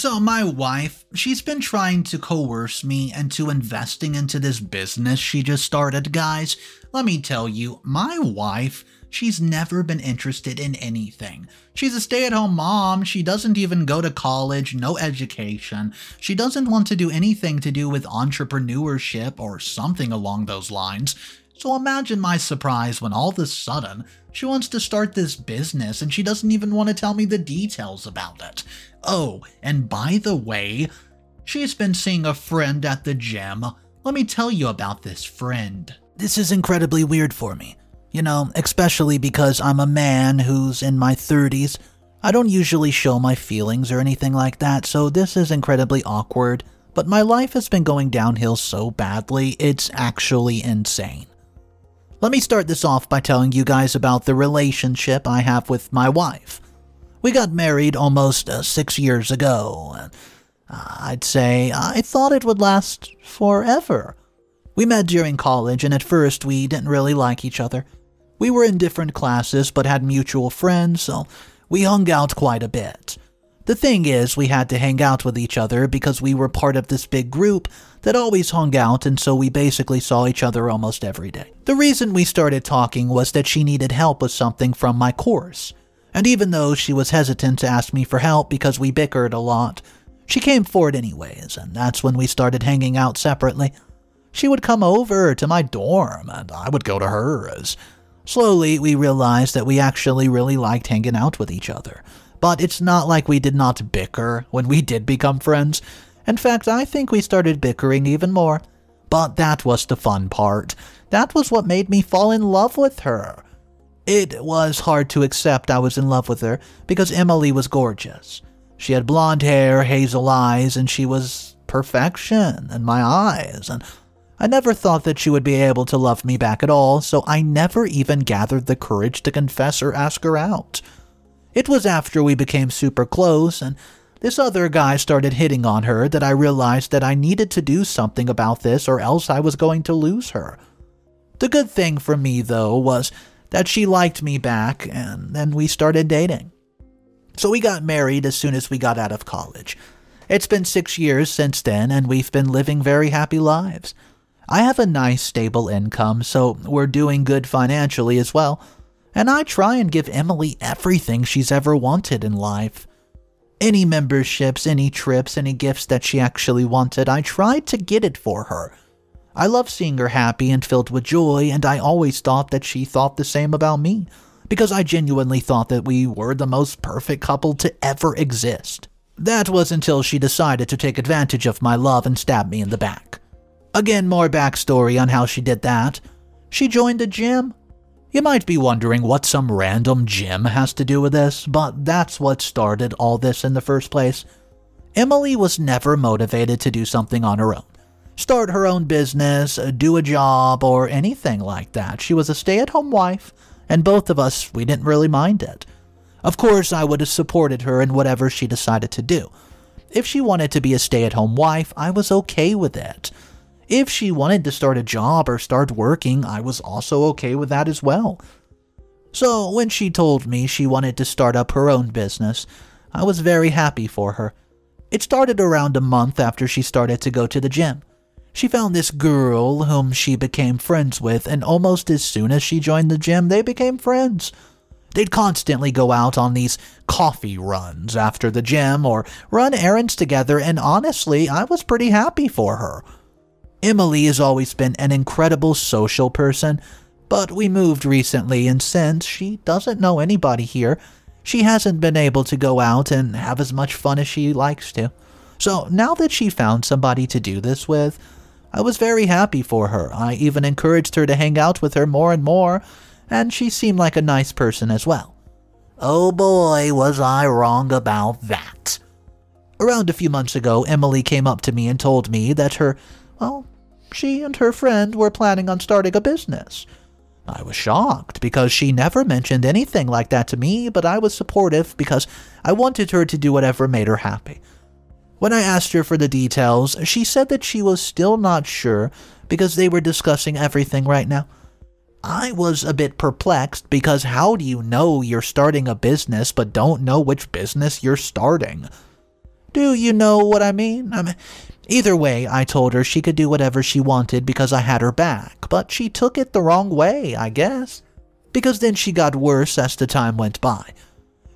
So, my wife, she's been trying to coerce me into investing into this business she just started, guys. Let me tell you, my wife, she's never been interested in anything. She's a stay at home mom, she doesn't even go to college, no education. She doesn't want to do anything to do with entrepreneurship or something along those lines. So imagine my surprise when all of a sudden she wants to start this business and she doesn't even want to tell me the details about it. Oh, and by the way, she's been seeing a friend at the gym. Let me tell you about this friend. This is incredibly weird for me. You know, especially because I'm a man who's in my 30s. I don't usually show my feelings or anything like that, so this is incredibly awkward. But my life has been going downhill so badly, it's actually insane. Let me start this off by telling you guys about the relationship I have with my wife. We got married almost uh, six years ago. Uh, I'd say I thought it would last forever. We met during college, and at first we didn't really like each other. We were in different classes but had mutual friends, so we hung out quite a bit. The thing is, we had to hang out with each other because we were part of this big group that always hung out, and so we basically saw each other almost every day. The reason we started talking was that she needed help with something from my course. And even though she was hesitant to ask me for help because we bickered a lot, she came forward anyways, and that's when we started hanging out separately. She would come over to my dorm, and I would go to hers. Slowly, we realized that we actually really liked hanging out with each other. But it's not like we did not bicker when we did become friends. In fact, I think we started bickering even more. But that was the fun part. That was what made me fall in love with her. It was hard to accept I was in love with her because Emily was gorgeous. She had blonde hair, hazel eyes, and she was perfection in my eyes. And I never thought that she would be able to love me back at all, so I never even gathered the courage to confess or ask her out. It was after we became super close and this other guy started hitting on her that I realized that I needed to do something about this or else I was going to lose her. The good thing for me, though, was that she liked me back, and then we started dating. So we got married as soon as we got out of college. It's been six years since then, and we've been living very happy lives. I have a nice, stable income, so we're doing good financially as well, and I try and give Emily everything she's ever wanted in life. Any memberships, any trips, any gifts that she actually wanted, I tried to get it for her. I love seeing her happy and filled with joy, and I always thought that she thought the same about me, because I genuinely thought that we were the most perfect couple to ever exist. That was until she decided to take advantage of my love and stab me in the back. Again, more backstory on how she did that. She joined a gym. You might be wondering what some random gym has to do with this, but that's what started all this in the first place. Emily was never motivated to do something on her own start her own business, uh, do a job, or anything like that. She was a stay at home wife, and both of us, we didn't really mind it. Of course, I would have supported her in whatever she decided to do. If she wanted to be a stay at home wife, I was okay with it. If she wanted to start a job or start working, I was also okay with that as well. So, when she told me she wanted to start up her own business, I was very happy for her. It started around a month after she started to go to the gym. She found this girl whom she became friends with, and almost as soon as she joined the gym, they became friends. They'd constantly go out on these coffee runs after the gym or run errands together, and honestly, I was pretty happy for her. Emily has always been an incredible social person, but we moved recently, and since she doesn't know anybody here, she hasn't been able to go out and have as much fun as she likes to. So now that she found somebody to do this with, I was very happy for her. I even encouraged her to hang out with her more and more, and she seemed like a nice person as well. Oh boy, was I wrong about that. Around a few months ago, Emily came up to me and told me that her, well, she and her friend were planning on starting a business. I was shocked because she never mentioned anything like that to me, but I was supportive because I wanted her to do whatever made her happy. When I asked her for the details, she said that she was still not sure because they were discussing everything right now. I was a bit perplexed because how do you know you're starting a business but don't know which business you're starting? Do you know what I mean? I mean, either way, I told her she could do whatever she wanted because I had her back, but she took it the wrong way, I guess. Because then she got worse as the time went by.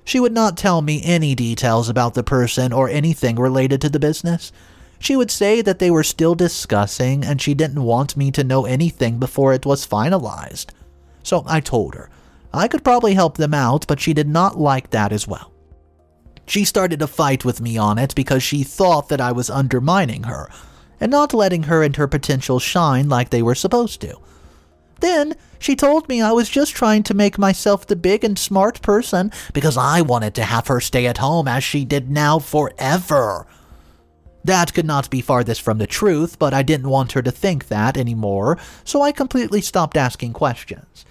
She would not tell me any details about the person or anything related to the business. She would say that they were still discussing and she didn't want me to know anything before it was finalized. So I told her I could probably help them out, but she did not like that as well. She started a fight with me on it because she thought that I was undermining her and not letting her and her potential shine like they were supposed to. Then she told me I was just trying to make myself the big and smart person because I wanted to have her stay at home as she did now forever. That could not be farthest from the truth, but I didn't want her to think that anymore, so I completely stopped asking questions.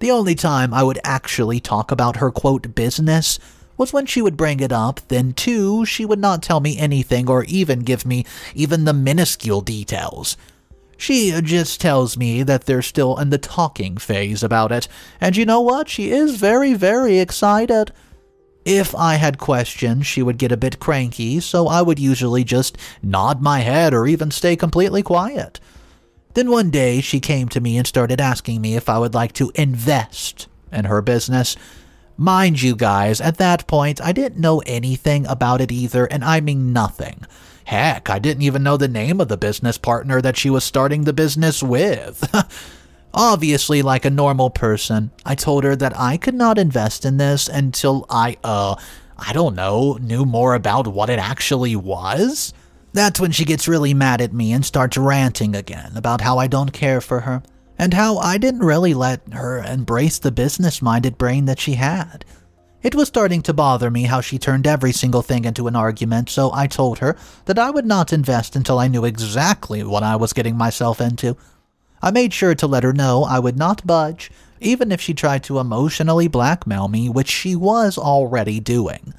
The only time I would actually talk about her quote business was when she would bring it up, then too, she would not tell me anything or even give me even the minuscule details. She just tells me that they're still in the talking phase about it, and you know what? She is very, very excited. If I had questions, she would get a bit cranky, so I would usually just nod my head or even stay completely quiet. Then one day she came to me and started asking me if I would like to invest in her business. Mind you guys, at that point I didn't know anything about it either, and I mean nothing. Heck, I didn't even know the name of the business partner that she was starting the business with. Obviously, like a normal person, I told her that I could not invest in this until I, uh, I don't know, knew more about what it actually was. That's when she gets really mad at me and starts ranting again about how I don't care for her, and how I didn't really let her embrace the business minded brain that she had. It was starting to bother me how she turned every single thing into an argument, so I told her that I would not invest until I knew exactly what I was getting myself into. I made sure to let her know I would not budge, even if she tried to emotionally blackmail me, which she was already doing.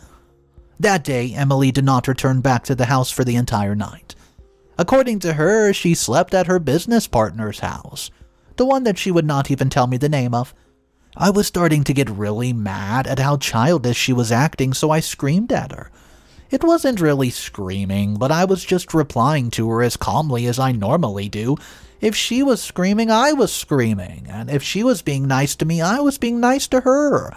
That day, Emily did not return back to the house for the entire night. According to her, she slept at her business partner's house, the one that she would not even tell me the name of. I was starting to get really mad at how childish she was acting, so I screamed at her. It wasn't really screaming, but I was just replying to her as calmly as I normally do. If she was screaming, I was screaming, and if she was being nice to me, I was being nice to her.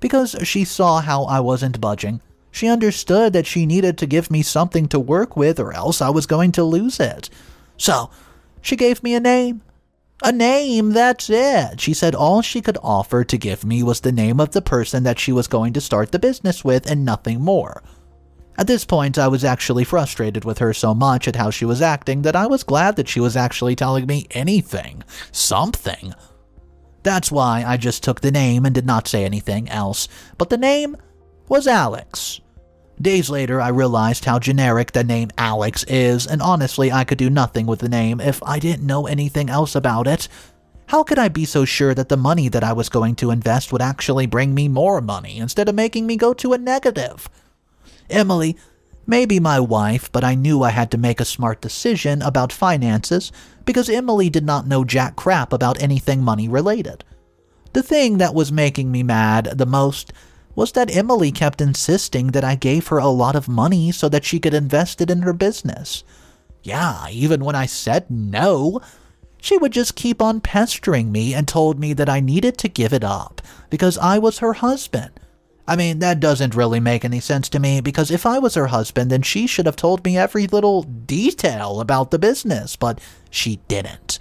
Because she saw how I wasn't budging. She understood that she needed to give me something to work with, or else I was going to lose it. So, she gave me a name. A name, that's it. She said all she could offer to give me was the name of the person that she was going to start the business with and nothing more. At this point, I was actually frustrated with her so much at how she was acting that I was glad that she was actually telling me anything. Something. That's why I just took the name and did not say anything else. But the name was Alex. Days later, I realized how generic the name Alex is, and honestly, I could do nothing with the name if I didn't know anything else about it. How could I be so sure that the money that I was going to invest would actually bring me more money instead of making me go to a negative? Emily maybe my wife, but I knew I had to make a smart decision about finances because Emily did not know jack crap about anything money related. The thing that was making me mad the most was that Emily kept insisting that I gave her a lot of money so that she could invest it in her business. Yeah, even when I said no, she would just keep on pestering me and told me that I needed to give it up because I was her husband. I mean, that doesn't really make any sense to me because if I was her husband, then she should have told me every little detail about the business, but she didn't.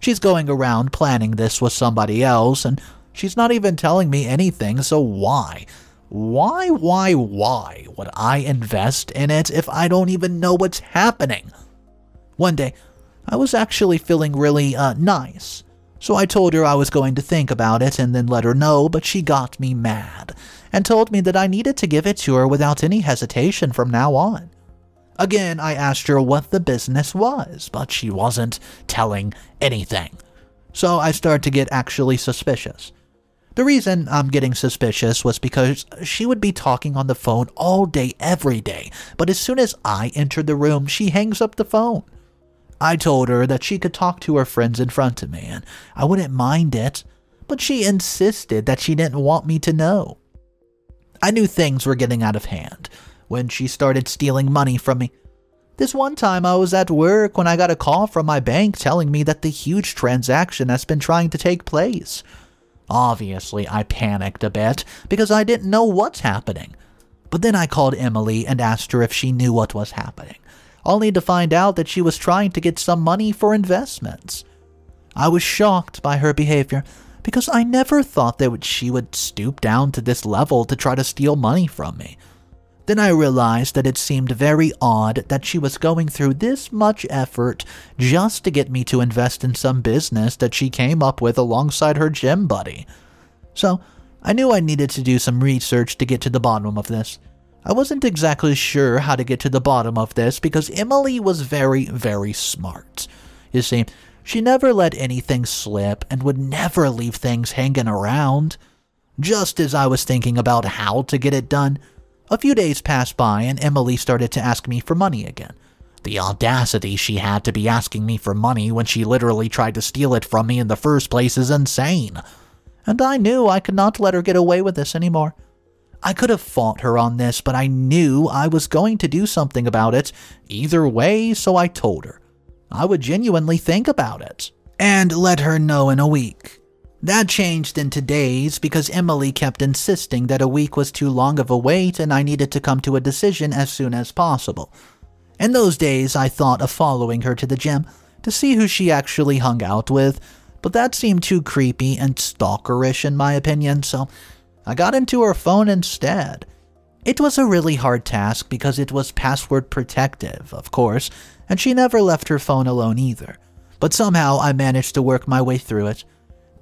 She's going around planning this with somebody else, and She's not even telling me anything, so why? Why, why, why would I invest in it if I don't even know what's happening? One day, I was actually feeling really, uh, nice. So I told her I was going to think about it and then let her know, but she got me mad and told me that I needed to give it to her without any hesitation from now on. Again, I asked her what the business was, but she wasn't telling anything. So I started to get actually suspicious. The reason I'm getting suspicious was because she would be talking on the phone all day, every day, but as soon as I entered the room, she hangs up the phone. I told her that she could talk to her friends in front of me, and I wouldn't mind it, but she insisted that she didn't want me to know. I knew things were getting out of hand when she started stealing money from me. This one time I was at work when I got a call from my bank telling me that the huge transaction has been trying to take place. Obviously, I panicked a bit because I didn't know what's happening. But then I called Emily and asked her if she knew what was happening, only to find out that she was trying to get some money for investments. I was shocked by her behavior because I never thought that she would stoop down to this level to try to steal money from me. Then I realized that it seemed very odd that she was going through this much effort just to get me to invest in some business that she came up with alongside her gym buddy. So, I knew I needed to do some research to get to the bottom of this. I wasn't exactly sure how to get to the bottom of this because Emily was very, very smart. You see, she never let anything slip and would never leave things hanging around. Just as I was thinking about how to get it done, a few days passed by and Emily started to ask me for money again. The audacity she had to be asking me for money when she literally tried to steal it from me in the first place is insane. And I knew I could not let her get away with this anymore. I could have fought her on this, but I knew I was going to do something about it either way, so I told her. I would genuinely think about it and let her know in a week. That changed into days because Emily kept insisting that a week was too long of a wait and I needed to come to a decision as soon as possible. In those days, I thought of following her to the gym to see who she actually hung out with, but that seemed too creepy and stalkerish in my opinion, so I got into her phone instead. It was a really hard task because it was password protective, of course, and she never left her phone alone either. But somehow I managed to work my way through it.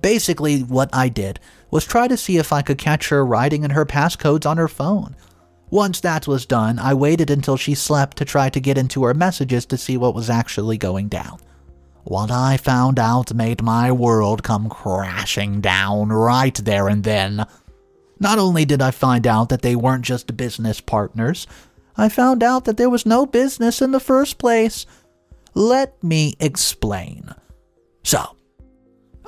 Basically, what I did was try to see if I could catch her writing in her passcodes on her phone. Once that was done, I waited until she slept to try to get into her messages to see what was actually going down. What I found out made my world come crashing down right there and then. Not only did I find out that they weren't just business partners, I found out that there was no business in the first place. Let me explain. So,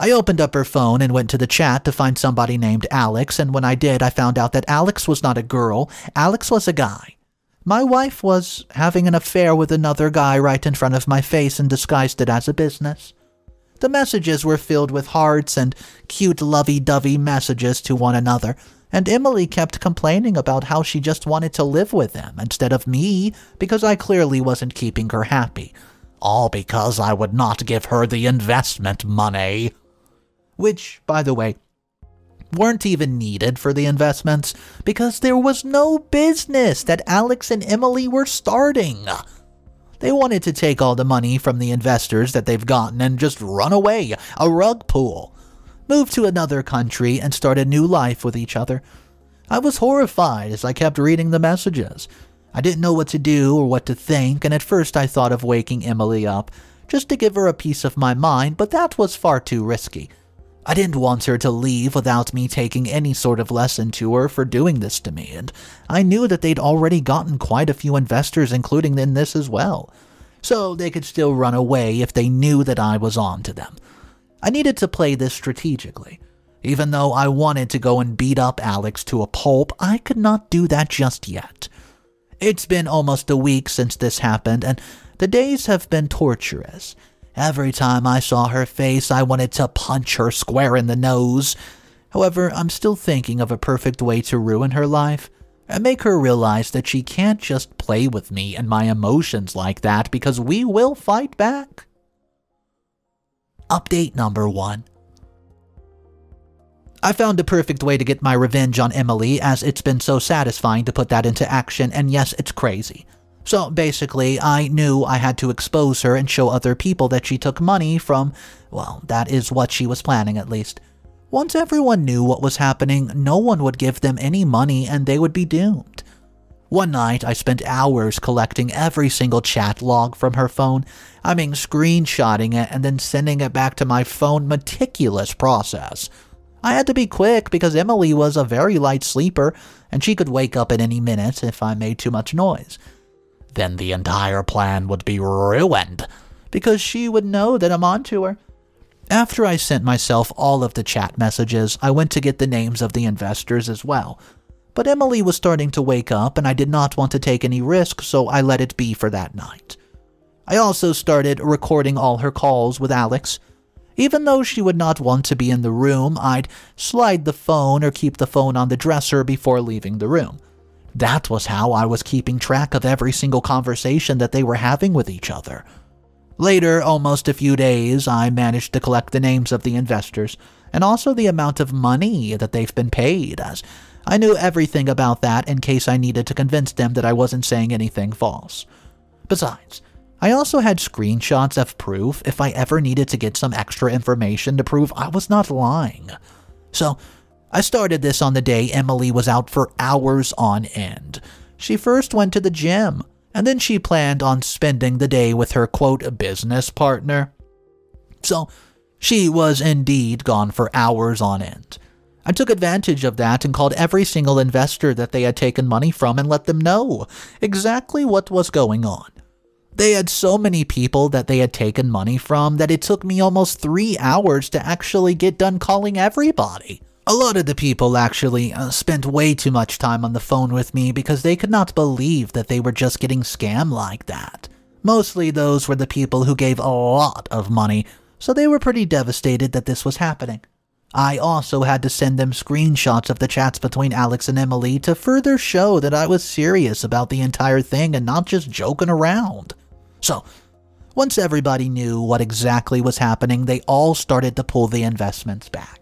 I opened up her phone and went to the chat to find somebody named Alex, and when I did, I found out that Alex was not a girl, Alex was a guy. My wife was having an affair with another guy right in front of my face and disguised it as a business. The messages were filled with hearts and cute lovey-dovey messages to one another, and Emily kept complaining about how she just wanted to live with them instead of me because I clearly wasn't keeping her happy. All because I would not give her the investment money which, by the way, weren't even needed for the investments because there was no business that Alex and Emily were starting. They wanted to take all the money from the investors that they've gotten and just run away, a rug pull, move to another country, and start a new life with each other. I was horrified as I kept reading the messages. I didn't know what to do or what to think, and at first I thought of waking Emily up just to give her a piece of my mind, but that was far too risky. I didn't want her to leave without me taking any sort of lesson to her for doing this to me, and I knew that they'd already gotten quite a few investors including in this as well, so they could still run away if they knew that I was on to them. I needed to play this strategically. Even though I wanted to go and beat up Alex to a pulp, I could not do that just yet. It's been almost a week since this happened, and the days have been torturous. Every time I saw her face, I wanted to punch her square in the nose. However, I'm still thinking of a perfect way to ruin her life and make her realize that she can't just play with me and my emotions like that because we will fight back. Update number one. I found a perfect way to get my revenge on Emily as it's been so satisfying to put that into action and yes, it's crazy. So basically, I knew I had to expose her and show other people that she took money from, well, that is what she was planning at least. Once everyone knew what was happening, no one would give them any money and they would be doomed. One night, I spent hours collecting every single chat log from her phone. I mean, screenshotting it and then sending it back to my phone. Meticulous process. I had to be quick because Emily was a very light sleeper and she could wake up at any minute if I made too much noise then the entire plan would be ruined, because she would know that I'm onto her. After I sent myself all of the chat messages, I went to get the names of the investors as well. But Emily was starting to wake up, and I did not want to take any risk, so I let it be for that night. I also started recording all her calls with Alex. Even though she would not want to be in the room, I'd slide the phone or keep the phone on the dresser before leaving the room. That was how I was keeping track of every single conversation that they were having with each other. Later, almost a few days, I managed to collect the names of the investors and also the amount of money that they've been paid, as I knew everything about that in case I needed to convince them that I wasn't saying anything false. Besides, I also had screenshots of proof if I ever needed to get some extra information to prove I was not lying. So, I started this on the day Emily was out for hours on end. She first went to the gym, and then she planned on spending the day with her quote business partner. So, she was indeed gone for hours on end. I took advantage of that and called every single investor that they had taken money from and let them know exactly what was going on. They had so many people that they had taken money from that it took me almost three hours to actually get done calling everybody. A lot of the people actually uh, spent way too much time on the phone with me because they could not believe that they were just getting scammed like that. Mostly those were the people who gave a lot of money, so they were pretty devastated that this was happening. I also had to send them screenshots of the chats between Alex and Emily to further show that I was serious about the entire thing and not just joking around. So, once everybody knew what exactly was happening, they all started to pull the investments back.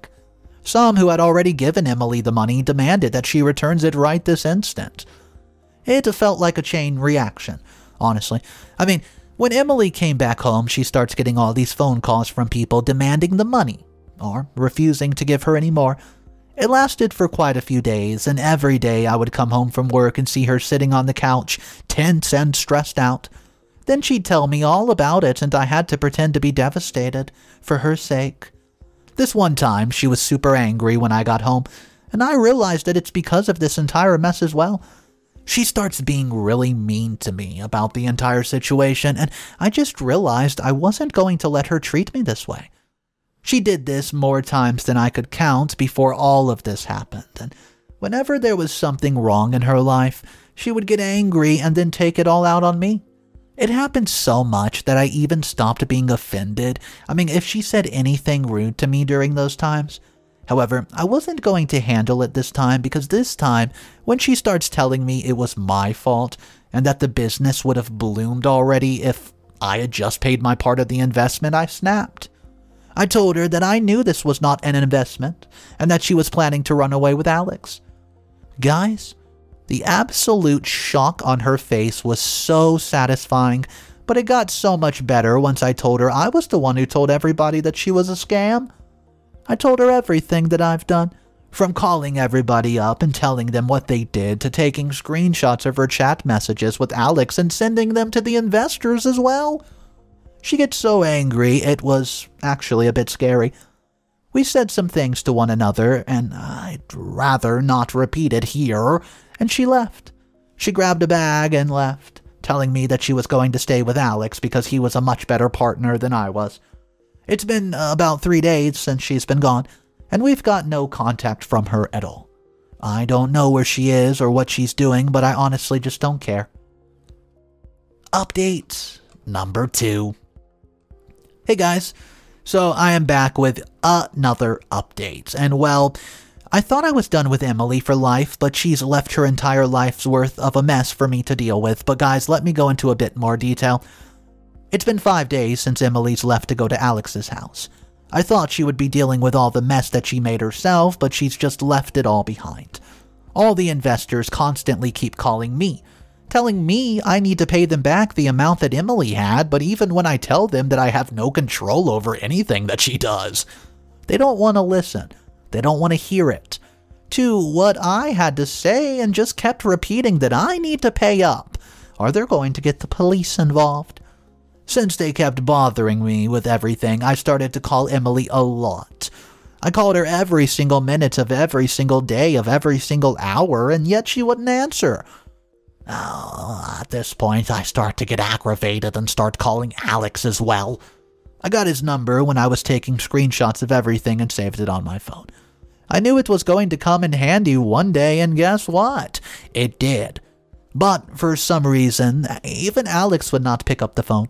Some who had already given Emily the money demanded that she returns it right this instant. It felt like a chain reaction, honestly. I mean, when Emily came back home, she starts getting all these phone calls from people demanding the money, or refusing to give her any more. It lasted for quite a few days, and every day I would come home from work and see her sitting on the couch, tense and stressed out. Then she'd tell me all about it, and I had to pretend to be devastated, for her sake. This one time, she was super angry when I got home, and I realized that it's because of this entire mess as well. She starts being really mean to me about the entire situation, and I just realized I wasn't going to let her treat me this way. She did this more times than I could count before all of this happened, and whenever there was something wrong in her life, she would get angry and then take it all out on me. It happened so much that I even stopped being offended. I mean, if she said anything rude to me during those times. However, I wasn't going to handle it this time because this time, when she starts telling me it was my fault and that the business would have bloomed already if I had just paid my part of the investment, I snapped. I told her that I knew this was not an investment and that she was planning to run away with Alex. Guys, the absolute shock on her face was so satisfying, but it got so much better once I told her I was the one who told everybody that she was a scam. I told her everything that I've done, from calling everybody up and telling them what they did to taking screenshots of her chat messages with Alex and sending them to the investors as well. She gets so angry, it was actually a bit scary. We said some things to one another, and I'd rather not repeat it here, and she left. She grabbed a bag and left, telling me that she was going to stay with Alex because he was a much better partner than I was. It's been uh, about three days since she's been gone, and we've got no contact from her at all. I don't know where she is or what she's doing, but I honestly just don't care. Update number two. Hey guys, so I am back with another update, and well, I thought I was done with Emily for life, but she's left her entire life's worth of a mess for me to deal with. But guys, let me go into a bit more detail. It's been five days since Emily's left to go to Alex's house. I thought she would be dealing with all the mess that she made herself, but she's just left it all behind. All the investors constantly keep calling me, telling me I need to pay them back the amount that Emily had, but even when I tell them that I have no control over anything that she does, they don't want to listen. They don't want to hear it. To what I had to say and just kept repeating that I need to pay up, or they're going to get the police involved. Since they kept bothering me with everything, I started to call Emily a lot. I called her every single minute of every single day of every single hour, and yet she wouldn't answer. Oh, at this point, I start to get aggravated and start calling Alex as well. I got his number when I was taking screenshots of everything and saved it on my phone. I knew it was going to come in handy one day, and guess what? It did. But for some reason, even Alex would not pick up the phone.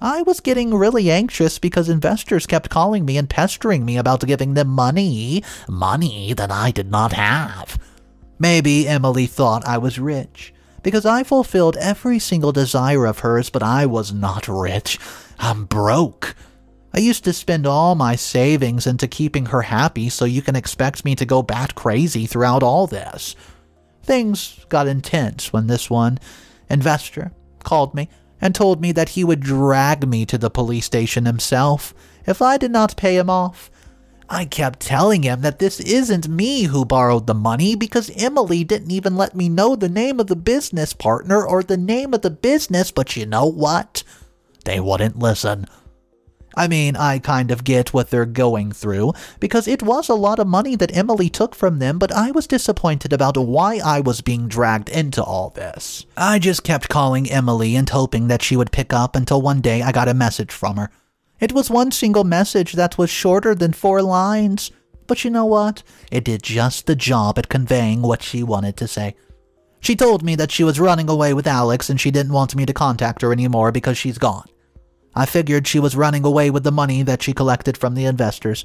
I was getting really anxious because investors kept calling me and pestering me about giving them money, money that I did not have. Maybe Emily thought I was rich, because I fulfilled every single desire of hers, but I was not rich. I'm broke. I used to spend all my savings into keeping her happy, so you can expect me to go bat crazy throughout all this. Things got intense when this one investor called me and told me that he would drag me to the police station himself if I did not pay him off. I kept telling him that this isn't me who borrowed the money because Emily didn't even let me know the name of the business partner or the name of the business, but you know what? They wouldn't listen. I mean, I kind of get what they're going through, because it was a lot of money that Emily took from them, but I was disappointed about why I was being dragged into all this. I just kept calling Emily and hoping that she would pick up until one day I got a message from her. It was one single message that was shorter than four lines. But you know what? It did just the job at conveying what she wanted to say. She told me that she was running away with Alex and she didn't want me to contact her anymore because she's gone. I figured she was running away with the money that she collected from the investors.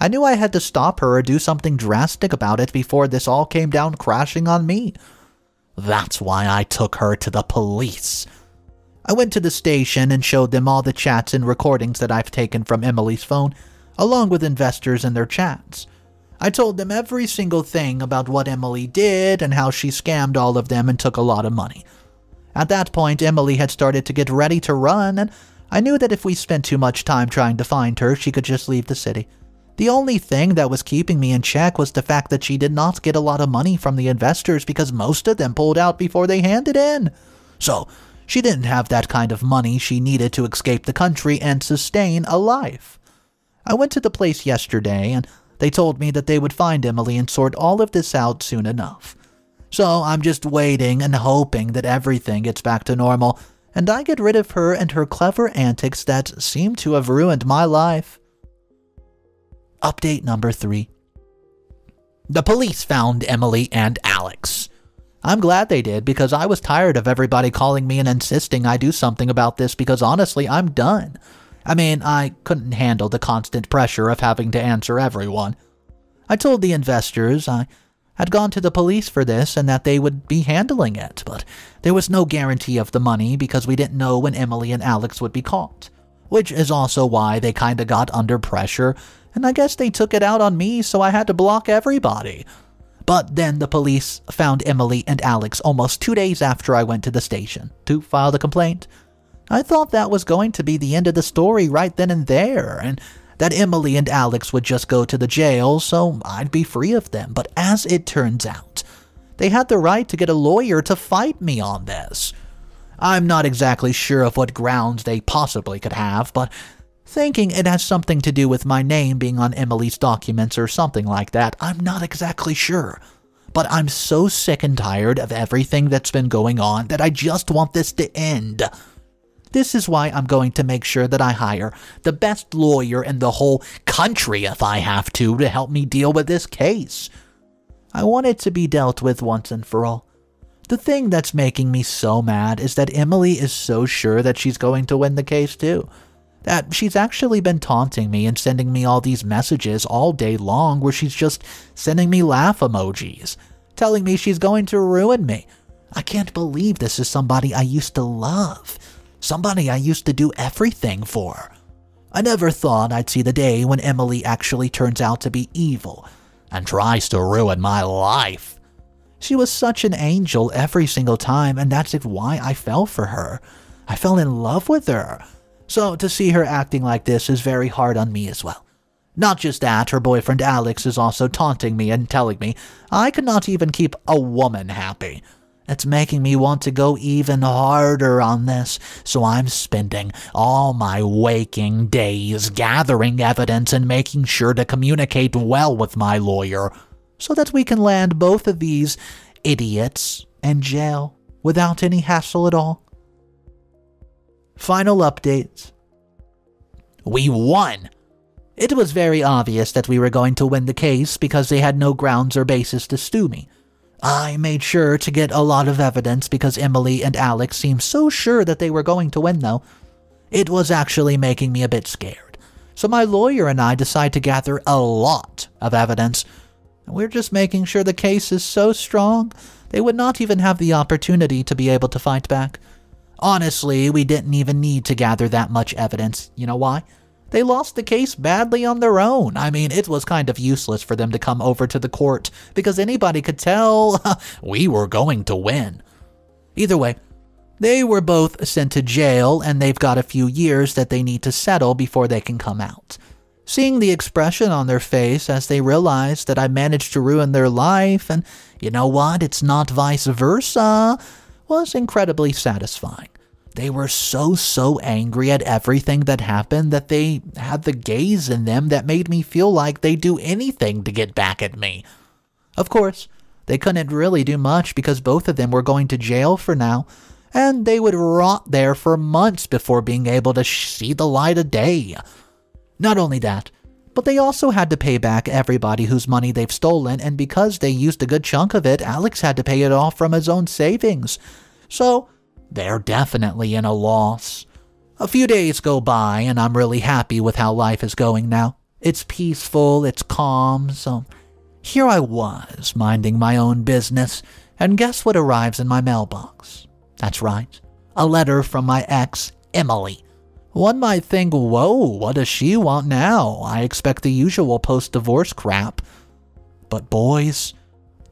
I knew I had to stop her or do something drastic about it before this all came down crashing on me. That's why I took her to the police. I went to the station and showed them all the chats and recordings that I've taken from Emily's phone, along with investors and their chats. I told them every single thing about what Emily did and how she scammed all of them and took a lot of money. At that point, Emily had started to get ready to run, and I knew that if we spent too much time trying to find her, she could just leave the city. The only thing that was keeping me in check was the fact that she did not get a lot of money from the investors because most of them pulled out before they handed in. So, she didn't have that kind of money she needed to escape the country and sustain a life. I went to the place yesterday and they told me that they would find Emily and sort all of this out soon enough. So I'm just waiting and hoping that everything gets back to normal and I get rid of her and her clever antics that seem to have ruined my life. Update number 3 The police found Emily and Alex. I'm glad they did because I was tired of everybody calling me and insisting I do something about this because honestly, I'm done. I mean, I couldn't handle the constant pressure of having to answer everyone. I told the investors I had gone to the police for this and that they would be handling it, but there was no guarantee of the money because we didn't know when Emily and Alex would be caught. Which is also why they kinda got under pressure, and I guess they took it out on me, so I had to block everybody. But then the police found Emily and Alex almost two days after I went to the station to file the complaint. I thought that was going to be the end of the story right then and there, and that Emily and Alex would just go to the jail so I'd be free of them, but as it turns out, they had the right to get a lawyer to fight me on this. I'm not exactly sure of what grounds they possibly could have, but thinking it has something to do with my name being on Emily's documents or something like that, I'm not exactly sure. But I'm so sick and tired of everything that's been going on that I just want this to end. This is why I'm going to make sure that I hire the best lawyer in the whole country if I have to to help me deal with this case. I want it to be dealt with once and for all. The thing that's making me so mad is that Emily is so sure that she's going to win the case too. That she's actually been taunting me and sending me all these messages all day long where she's just sending me laugh emojis, telling me she's going to ruin me. I can't believe this is somebody I used to love. Somebody I used to do everything for. I never thought I'd see the day when Emily actually turns out to be evil and tries to ruin my life. She was such an angel every single time, and that's why I fell for her. I fell in love with her. So to see her acting like this is very hard on me as well. Not just that, her boyfriend Alex is also taunting me and telling me I could not even keep a woman happy. It's making me want to go even harder on this, so I'm spending all my waking days gathering evidence and making sure to communicate well with my lawyer so that we can land both of these idiots in jail without any hassle at all. Final updates. We won! It was very obvious that we were going to win the case because they had no grounds or basis to sue me. I made sure to get a lot of evidence because Emily and Alex seemed so sure that they were going to win, though. It was actually making me a bit scared. So my lawyer and I decide to gather a lot of evidence. We're just making sure the case is so strong they would not even have the opportunity to be able to fight back. Honestly, we didn't even need to gather that much evidence. You know why? They lost the case badly on their own. I mean, it was kind of useless for them to come over to the court because anybody could tell we were going to win. Either way, they were both sent to jail and they've got a few years that they need to settle before they can come out. Seeing the expression on their face as they realize that I managed to ruin their life and you know what, it's not vice versa, was incredibly satisfying. They were so, so angry at everything that happened that they had the gaze in them that made me feel like they'd do anything to get back at me. Of course, they couldn't really do much because both of them were going to jail for now, and they would rot there for months before being able to see the light of day. Not only that, but they also had to pay back everybody whose money they've stolen, and because they used a good chunk of it, Alex had to pay it off from his own savings. So, they're definitely in a loss. A few days go by, and I'm really happy with how life is going now. It's peaceful, it's calm, so here I was, minding my own business, and guess what arrives in my mailbox? That's right, a letter from my ex, Emily. One might think, whoa, what does she want now? I expect the usual post divorce crap. But boys,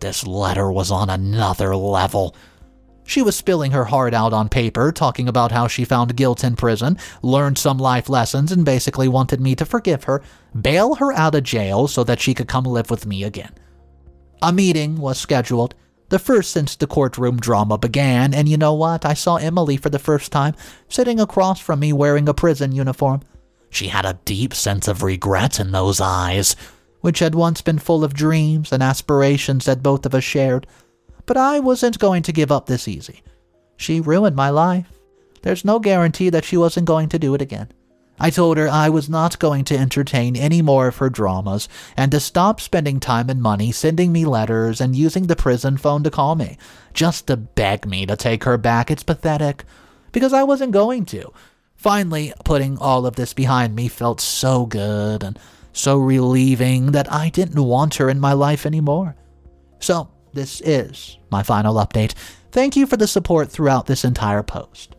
this letter was on another level. She was spilling her heart out on paper, talking about how she found guilt in prison, learned some life lessons, and basically wanted me to forgive her, bail her out of jail so that she could come live with me again. A meeting was scheduled, the first since the courtroom drama began, and you know what? I saw Emily for the first time, sitting across from me wearing a prison uniform. She had a deep sense of regret in those eyes, which had once been full of dreams and aspirations that both of us shared but I wasn't going to give up this easy. She ruined my life. There's no guarantee that she wasn't going to do it again. I told her I was not going to entertain any more of her dramas and to stop spending time and money sending me letters and using the prison phone to call me, just to beg me to take her back. It's pathetic, because I wasn't going to. Finally, putting all of this behind me felt so good and so relieving that I didn't want her in my life anymore. So, this is my final update. Thank you for the support throughout this entire post.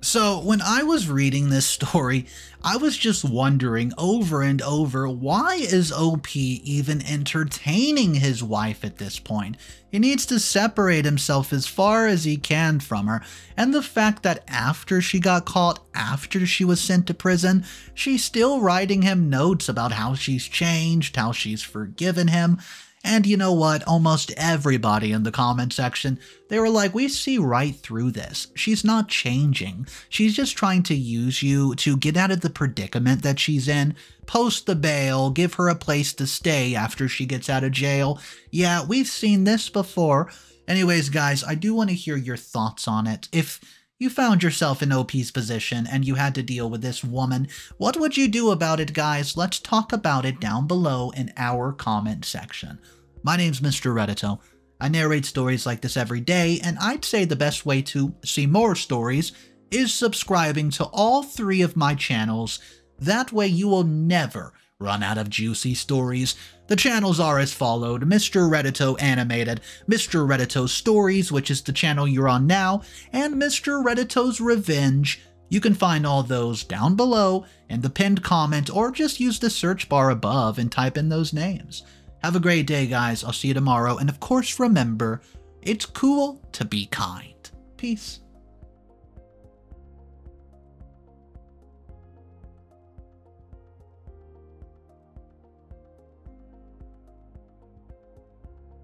So, when I was reading this story, I was just wondering over and over why is OP even entertaining his wife at this point? He needs to separate himself as far as he can from her, and the fact that after she got caught, after she was sent to prison, she's still writing him notes about how she's changed, how she's forgiven him. And you know what? Almost everybody in the comment section, they were like, we see right through this. She's not changing. She's just trying to use you to get out of the predicament that she's in, post the bail, give her a place to stay after she gets out of jail. Yeah, we've seen this before. Anyways, guys, I do want to hear your thoughts on it. If you found yourself in OP's position and you had to deal with this woman. What would you do about it, guys? Let's talk about it down below in our comment section. My name's Mr. Reddito. I narrate stories like this every day, and I'd say the best way to see more stories is subscribing to all three of my channels. That way you will never run out of juicy stories. The channels are as followed, Mr. Reddito Animated, Mr. Reddito Stories, which is the channel you're on now, and Mr. Reddito's Revenge. You can find all those down below in the pinned comment or just use the search bar above and type in those names. Have a great day, guys. I'll see you tomorrow. And of course, remember, it's cool to be kind. Peace.